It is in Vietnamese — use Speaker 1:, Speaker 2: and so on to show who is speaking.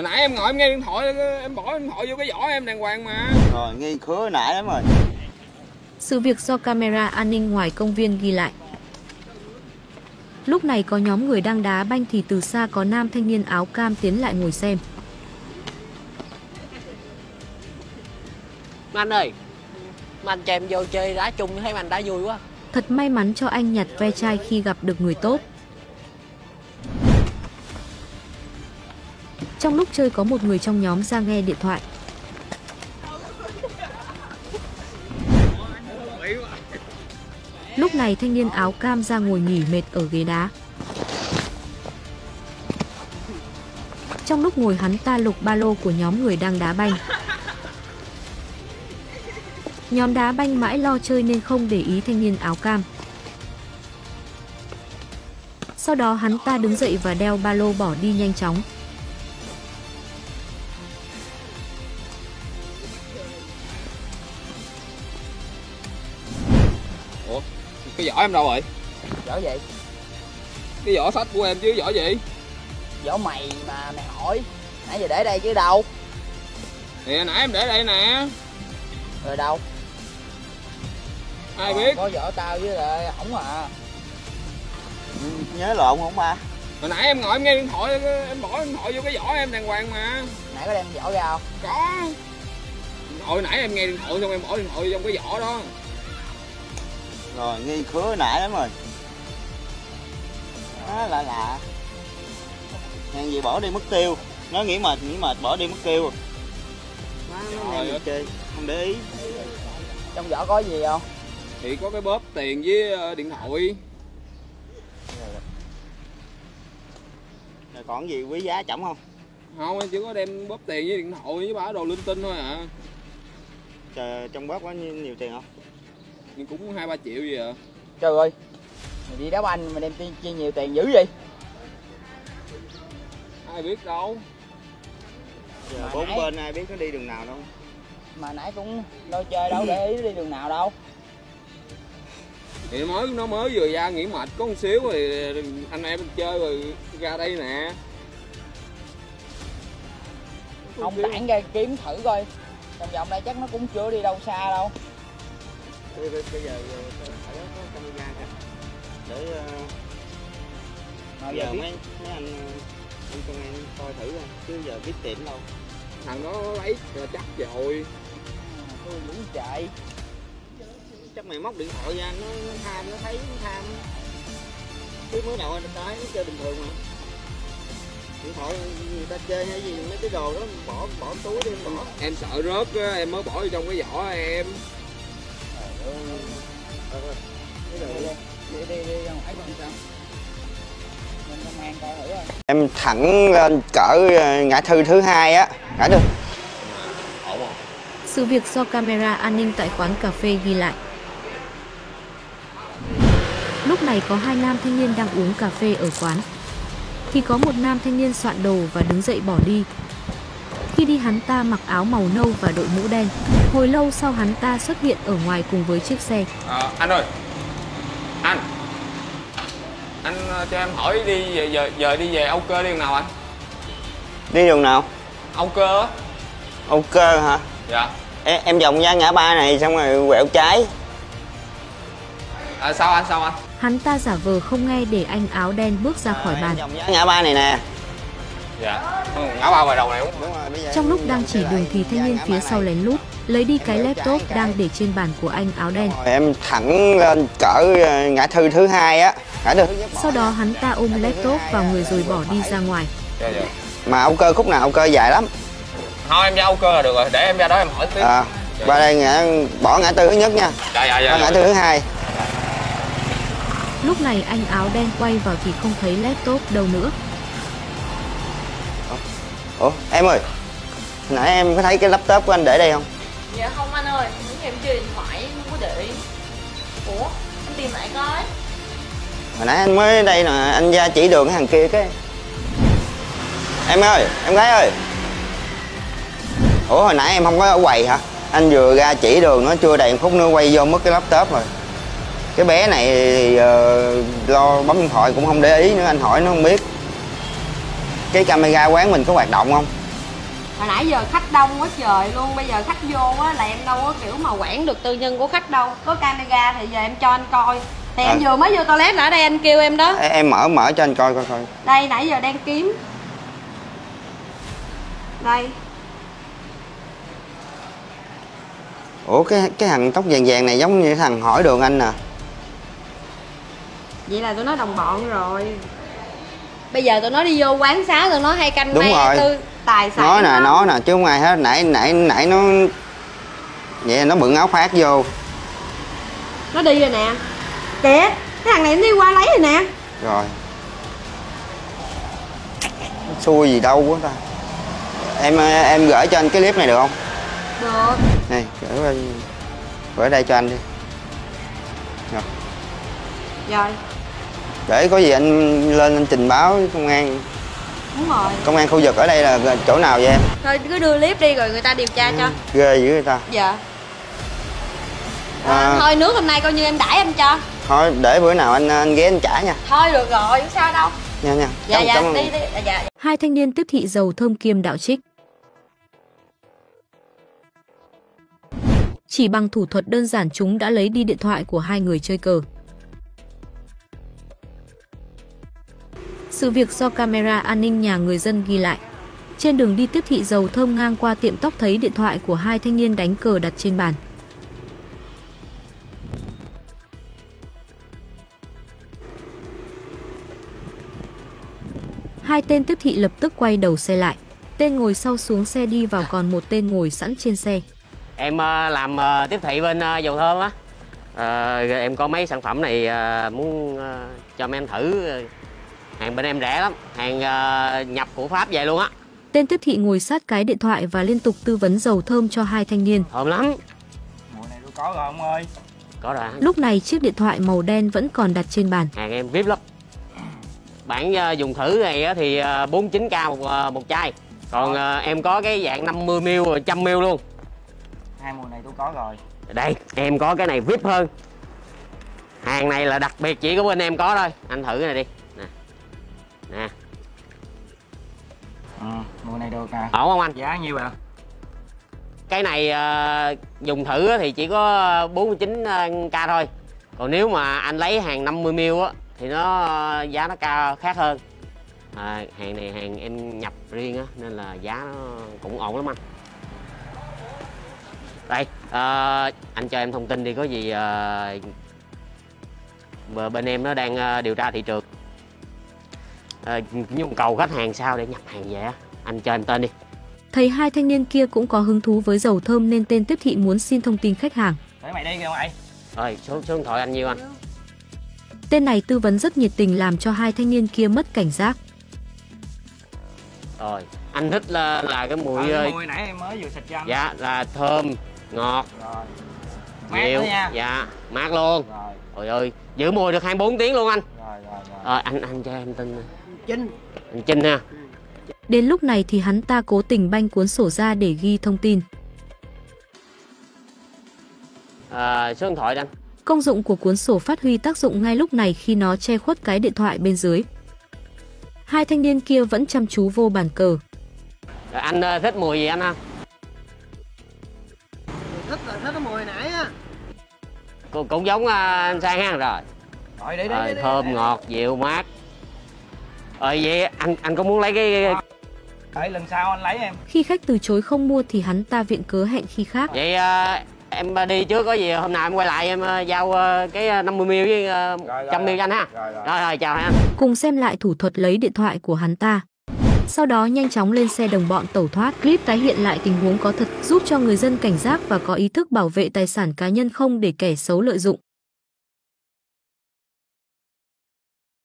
Speaker 1: Hồi nãy em ngồi em nghe điện thoại em bỏ điện thoại vô cái giỏ em đàng hoàng mà.
Speaker 2: Rồi nghi khứa nãy lắm rồi.
Speaker 3: Sự việc do camera an ninh ngoài công viên ghi lại. Lúc này có nhóm người đang đá banh thì từ xa có nam thanh niên áo cam tiến lại ngồi xem.
Speaker 4: Anh ơi Anh cho em vô chơi đá chung thấy anh đá vui quá
Speaker 3: Thật may mắn cho anh nhặt ve chai khi gặp được người tốt. Trong lúc chơi có một người trong nhóm ra nghe điện thoại. Lúc này thanh niên áo cam ra ngồi nghỉ mệt ở ghế đá. Trong lúc ngồi hắn ta lục ba lô của nhóm người đang đá banh. Nhóm đá banh mãi lo chơi nên không để ý thanh niên áo cam. Sau đó hắn ta đứng dậy và đeo ba lô bỏ đi nhanh chóng.
Speaker 1: Giỏ em đâu rồi?
Speaker 4: Giỏ vậy
Speaker 1: Cái giỏ sách của em chứ giỏ gì?
Speaker 4: Giỏ mày mà mày hỏi Nãy giờ để đây chứ đâu
Speaker 1: Thì hồi nãy em để đây nè.
Speaker 4: Rồi đâu
Speaker 1: Ai
Speaker 4: Ờ,
Speaker 1: biết?
Speaker 4: Có giỏ tao với lại ổng à
Speaker 2: Ừ, Nhớ lộn không ba?
Speaker 1: Hồi nãy em ngồi em nghe điện thoại em bỏ điện thoại vô cái giỏ em đàng hoàng mà.
Speaker 4: Nãy có đem giỏ ra không
Speaker 1: Có. Hồi nãy em nghe điện thoại xong em bỏ điện thoại vô trong cái giỏ đó.
Speaker 2: Rồi nghi khứa nãy lắm rồi. Đó lạ lạ. Hèn gì bỏ đi mất tiêu. Nó nghĩ mệt, nghĩ mệt bỏ đi mất tiêu. Má nó
Speaker 1: ơi.
Speaker 2: chơi, không để ý.
Speaker 4: Trong giỏ có gì không
Speaker 1: Thì có cái bóp tiền với ờ, điện thoại.
Speaker 2: Rồi còn gì quý giá chổng không?
Speaker 1: Không em chỉ có đem bóp tiền với điện thoại với bả đồ linh tinh thôi à.
Speaker 2: Trời, trong bóp có nhiều tiền không?
Speaker 1: Nhưng cũng hai ba triệu gì à.
Speaker 4: Trời ơi Mày đi đá banh mà đem chi, chi nhiều tiền dữ vậy
Speaker 1: Ai biết đâu.
Speaker 2: Giờ bốn
Speaker 4: nãy-
Speaker 2: bên ai biết nó đi đường nào đâu.
Speaker 4: Mà nãy cũng đâu chơi đâu để ý đi đường nào đâu
Speaker 1: Thì mới nó mới vừa ra nghỉ mệt có một xíu thì anh em chơi rồi ra đây nè.
Speaker 4: Ông tản ra kiếm thử coi Trong vòng đây chắc nó cũng chưa đi đâu xa đâu
Speaker 2: Bây bây- bây giờ giờ phải có camera kìa. Để ờ,
Speaker 4: Mà
Speaker 2: giờ mấy mấy anh ờ, anh công an coi thử coi. chứ giờ biết tiệm đâu.
Speaker 1: Thằng đó lấy chắc rồi.
Speaker 4: tôi vẫn chạy
Speaker 2: chắc mày móc điện thoại ra nó, nó tham nó thấy nó tham chứ mới đầu anh tới nó chơi bình thường mà điện thoại người ta chơi hay gì mấy cái đồ đó bỏ bỏ túi đi bỏ
Speaker 1: Em sợ rớt em mới bỏ vô trong cái giỏ em
Speaker 2: em thẳng lên cỡ ờ, ngã thư thứ hai á, ngã được.
Speaker 3: Sự việc do camera an ninh tại quán cà phê ghi lại. Lúc này có hai nam thanh niên đang uống cà phê ở quán. Thì có một nam thanh niên soạn đồ và đứng dậy bỏ đi. Khi đi hắn ta mặc áo màu nâu và đội mũ đen. Hồi lâu sau hắn ta xuất hiện ở ngoài cùng với chiếc xe.
Speaker 1: Ờ, anh ơi. Anh. Anh ờ, cho em hỏi đi về giờ giờ đi về Âu Cơ đi đường nào anh?
Speaker 2: đi đường nào
Speaker 1: Âu Cơ
Speaker 2: âu cơ hả
Speaker 1: Dạ.
Speaker 2: em, em vòng ra ngã ba này xong rồi quẹo trái
Speaker 1: À, sao anh sao anh?
Speaker 3: Hắn ta giả vờ không nghe để anh áo đen bước ra khỏi
Speaker 2: Ờ,
Speaker 3: bàn.
Speaker 2: vòng ra ngã ba này nè
Speaker 1: Dạ. Ừ, ngã ba ngoài đầu này đúng
Speaker 2: rồi,
Speaker 3: Trong lúc đang chỉ đường thì thanh niên phía
Speaker 2: ba
Speaker 3: sau lén lút lấy đi cái
Speaker 2: quẹo
Speaker 3: laptop
Speaker 2: trái
Speaker 3: đang
Speaker 2: cái.
Speaker 3: để trên bàn của anh áo đen.
Speaker 2: rồi em thẳng lên cỡ ờ, ngã thư thứ hai á ngã thư thứ nhất bỏ
Speaker 3: Sau đó hắn ta ôm laptop vào người rồi bỏ đi ra ngoài.
Speaker 1: Dạ dạ.
Speaker 2: mà âu cơ khúc nào âu cơ dài lắm
Speaker 1: Thôi em ra Âu Cơ là được rồi, để em ra đó em hỏi tiếp.
Speaker 2: à, qua đây ngã bỏ ngã tư thứ nhất nha
Speaker 1: Dạ dạ dạ.
Speaker 2: ngã tư thứ hai
Speaker 3: Lúc này anh áo đen quay vào thì không thấy laptop đâu nữa.
Speaker 2: Ủa em ơi nãy em có thấy cái laptop của anh để đây không?
Speaker 5: Dạ không anh ơi, em chơi điện thoại không có để. Ủa, anh tìm lại coi.
Speaker 2: Hồi nãy anh mới đây nè anh ra chỉ đường cái thằng kia cái. Em ơi em gái ơi. Ủa hồi nãy em không có ở quầy hả? Anh vừa ra chỉ đường nó chưa đầy phút nữa quay vô mất cái laptop rồi. Cái bé này thì, ờ, lo bấm điện thoại cũng không để ý nữa anh hỏi nó không biết cái camera quán mình có hoạt động không?
Speaker 5: Hồi nãy giờ khách đông quá trời luôn bây giờ khách vô á là em đâu có kiểu mà quản được tư nhân của khách đâu. Có camera thì giờ em cho anh coi. Thì em
Speaker 2: À.
Speaker 5: vừa mới vô toilet ở đây anh kêu em đó.
Speaker 2: Ê, em mở mở cho anh coi coi coi.
Speaker 5: Đây nãy giờ đang kiếm. Đây.
Speaker 2: Ủa cái cái thằng tóc vàng vàng này giống như thằng hỏi đường anh nè
Speaker 5: vậy là tụi nó đồng bọn rồi bây giờ tụi nó đi vô quán xá tụi nó hay canh
Speaker 2: Đúng rồi.
Speaker 5: tư tài sản
Speaker 2: nó nè nó nè chứ không ai hết. Nãy nãy nãy nó vậy nó bận áo khoác vô.
Speaker 5: Nó đi rồi nè. Kìa cái thằng này nó đi qua lấy rồi nè.
Speaker 2: Rồi. Xui gì đâu quá ta. Em em gửi cho anh cái clip này được không?
Speaker 5: Được.
Speaker 2: Này gửi qua gửi đây cho anh đi. Rồi.
Speaker 5: Rồi
Speaker 2: để có gì anh lên anh trình báo với công an.
Speaker 5: Đúng rồi.
Speaker 2: Công an khu vực ở đây là chỗ nào vậy em?
Speaker 5: Thôi cứ đưa clip đi rồi người ta điều tra cho.
Speaker 2: ghê dữ người ta.
Speaker 5: Dạ.
Speaker 2: À.
Speaker 5: à, thôi nước hôm nay coi như em đãi anh cho.
Speaker 2: Thôi để bữa nào anh anh ghé anh trả nha.
Speaker 5: Thôi được rồi không sao đâu.
Speaker 2: Nha nha.
Speaker 5: Dạ
Speaker 2: Cảm-
Speaker 5: dạ
Speaker 2: cảm ơn.
Speaker 5: đi đi. Dạ, dạ.
Speaker 3: Hai thanh niên tiếp thị dầu thơm kiêm đạo trích. Chỉ bằng thủ thuật đơn giản chúng đã lấy đi điện thoại của hai người chơi cờ. Sự việc do camera an ninh nhà người dân ghi lại. Trên đường đi tiếp thị dầu thơm ngang qua tiệm tóc thấy điện thoại của hai thanh niên đánh cờ đặt trên bàn. Hai tên tiếp thị lập tức quay đầu xe lại. Tên ngồi sau xuống xe đi vào còn một tên ngồi sẵn trên xe.
Speaker 6: em ờ, làm ờ, tiếp thị bên ờ, dầu thơm á À, em có mấy sản phẩm này muốn cho mấy anh thử hàng bên em rẻ lắm. Hàng ờ, nhập của pháp về luôn á.
Speaker 3: Tên tiếp thị ngồi sát cái điện thoại và liên tục tư vấn dầu thơm cho hai thanh niên.
Speaker 6: thơm lắm.
Speaker 4: Mùa này tôi có rồi ông ơi.
Speaker 6: Có rồi
Speaker 3: Lúc này chiếc điện thoại màu đen vẫn còn đặt trên bàn.
Speaker 6: hàng em vip lắm. Bản ờ, dùng thử này á thì ờ, 49k một, ờ, một chai. Còn ờ, em có cái dạng 50ml 100ml luôn.
Speaker 4: Hai mùa này tôi có rồi.
Speaker 6: Đây em có cái này vip hơn. Hàng này là đặc biệt chỉ có bên em có thôi. Anh thử cái này đi nè.
Speaker 4: Ừ, mùa này được nè.
Speaker 6: Ổn không anh?
Speaker 4: Giá nhiêu ạ
Speaker 6: cái này ờ, dùng thử thì chỉ có 49k thôi. Còn nếu mà anh lấy hàng 50ml á thì nó ờ, giá nó cao khác hơn. À, hàng này hàng em nhập riêng á nên là giá nó cũng ổn lắm anh. Đây ờ, anh cho em thông tin đi có gì ờ, bờ- bên em nó đang ờ, điều tra thị trường Ờ, nhu cầu khách hàng sao để nhập hàng về á? Anh cho em tên đi.
Speaker 3: Thấy hai thanh niên kia cũng có hứng thú với dầu thơm nên tên tiếp thị muốn xin thông tin khách hàng.
Speaker 4: để mày đi kìa mày.
Speaker 6: Rồi số số điện thoại anh nhiêu anh.
Speaker 3: Tên này tư vấn rất nhiệt tình làm cho hai thanh niên kia mất cảnh giác.
Speaker 6: rồi anh thích là, là cái mùi ờ,
Speaker 4: mùi nãy em mới vừa xịt cho anh.
Speaker 6: dạ là thơm ngọt.
Speaker 4: Rồi. Mát nữa nha.
Speaker 6: dạ mát luôn.
Speaker 4: Rồi.
Speaker 6: Trời ơi giữ mùi được 24 tiếng luôn anh.
Speaker 4: Rồi rồi rồi.
Speaker 6: Ờ, anh anh cho em tin
Speaker 4: Chinh
Speaker 6: anh Trinh ha
Speaker 3: Đến lúc này thì hắn ta cố tình banh cuốn sổ ra để ghi thông tin.
Speaker 6: Ờ, số điện thoại đi anh
Speaker 3: Công dụng của cuốn sổ phát huy tác dụng ngay lúc này khi nó che khuất cái điện thoại bên dưới. Hai thanh niên kia vẫn chăm chú vô bàn cờ.
Speaker 6: rồi, anh ờ, thích mùi gì anh ha
Speaker 4: thích là thích cái mùi nãy á
Speaker 6: cũng, cũng giống ờ, anh sang ha rồi
Speaker 4: rồi đi đi, đi, đi,
Speaker 6: thơm
Speaker 4: đi.
Speaker 6: ngọt dịu mát ờ vậy anh anh có muốn lấy cái,
Speaker 4: đợi lần sau anh lấy em
Speaker 3: Khi khách từ chối không mua thì hắn ta viện cớ hẹn khi khác.
Speaker 6: vậy ờ, em đi trước có gì hôm nào em quay lại em ờ, giao ờ, cái 50 ml với ờ,
Speaker 4: Rồi, rồi,
Speaker 6: 100 ml cho anh ha
Speaker 4: rồi rồi
Speaker 6: rồi rồi chào anh
Speaker 3: Cùng xem lại thủ thuật lấy điện thoại của hắn ta. Sau đó nhanh chóng lên xe đồng bọn tẩu thoát. Clip tái hiện lại tình huống có thật giúp cho người dân cảnh giác và có ý thức bảo vệ tài sản cá nhân không để kẻ xấu lợi dụng.